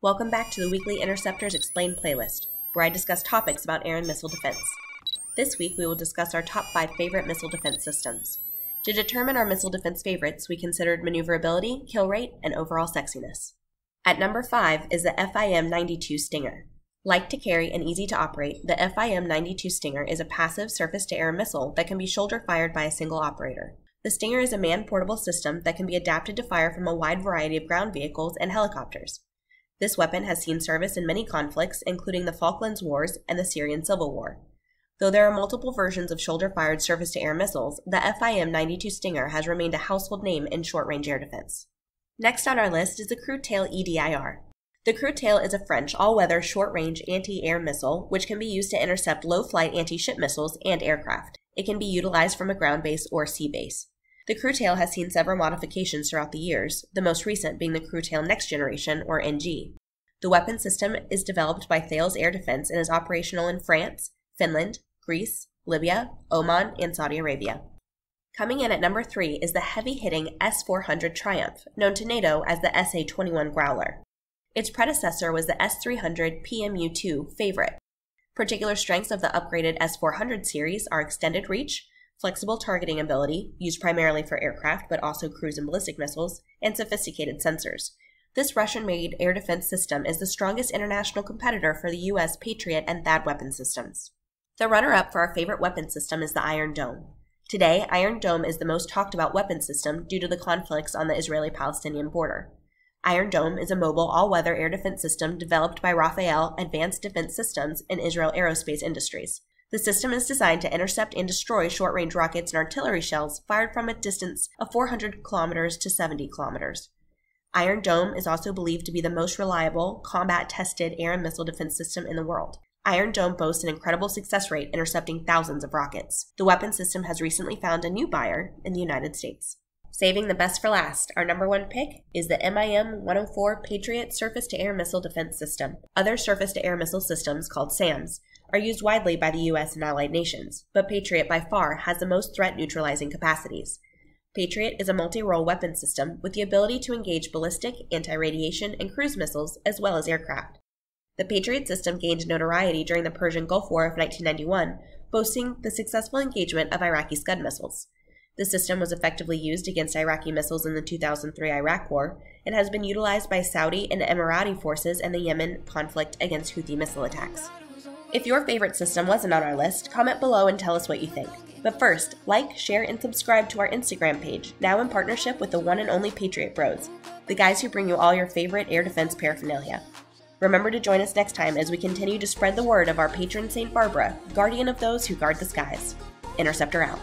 Welcome back to the weekly Interceptors Explained playlist, where I discuss topics about air and missile defense. This week we will discuss our top 5 favorite missile defense systems. To determine our missile defense favorites, we considered maneuverability, kill rate, and overall sexiness. At number 5 is the FIM 92 Stinger. Light to carry and easy to operate, the FIM 92 Stinger is a passive surface to air missile that can be shoulder fired by a single operator. The Stinger is a man portable system that can be adapted to fire from a wide variety of ground vehicles and helicopters. This weapon has seen service in many conflicts, including the Falklands Wars and the Syrian Civil War. Though there are multiple versions of shoulder fired surface to air missiles, the FIM 92 Stinger has remained a household name in short range air defense. Next on our list is the Crotale EDIR. The Crotale is a French all weather short range anti air missile which can be used to intercept low flight anti ship missiles and aircraft. It can be utilized from a ground base or sea base. The Crotale has seen several modifications throughout the years, the most recent being the Crotale Next Generation, or NG. The weapon system is developed by Thales Air Defense and is operational in France, Finland, Greece, Libya, Oman, and Saudi Arabia. Coming in at number 3 is the heavy hitting S 400 Triumph, known to NATO as the SA 21 Growler. Its predecessor was the S 300 PMU 2 Favorite, Particular strengths of the upgraded S400 series are extended reach, flexible targeting ability, used primarily for aircraft but also cruise and ballistic missiles, and sophisticated sensors. This Russian made air defense system is the strongest international competitor for the U.S. Patriot and THAAD weapon systems. The runner up for our favorite weapon system is the Iron Dome. Today, Iron Dome is the most talked about weapon system due to the conflicts on the Israeli Palestinian border. Iron Dome is a mobile all weather air defense system developed by Rafael Advanced Defense Systems and Israel Aerospace Industries. The system is designed to intercept and destroy short range rockets and artillery shells fired from a distance of 400 kilometers to 70 kilometers. Iron Dome is also believed to be the most reliable, combat tested air and missile defense system in the world. Iron Dome boasts an incredible success rate, intercepting thousands of rockets. The weapon system has recently found a new buyer in the United States. Saving the best for last, our number one pick is the MIM 104 Patriot Surface to Air Missile Defense System. Other surface to air missile systems, called SAMs, are used widely by the US and allied nations, but Patriot by far has the most threat neutralizing capacities. Patriot is a multi role weapon system with the ability to engage ballistic, anti radiation, and cruise missiles, as well as aircraft. The Patriot system gained notoriety during the Persian Gulf War of 1991, boasting the successful engagement of Iraqi Scud missiles. The system was effectively used against Iraqi missiles in the 2003 Iraq War and has been utilized by Saudi and Emirati forces in the Yemen conflict against Houthi missile attacks. If your favorite system wasn't on our list, comment below and tell us what you think. But first, like, share, and subscribe to our Instagram page, now in partnership with the one and only Patriot Bros, the guys who bring you all your favorite air defense paraphernalia. Remember to join us next time as we continue to spread the word of our patron St. Barbara, guardian of those who guard the skies. Interceptor out.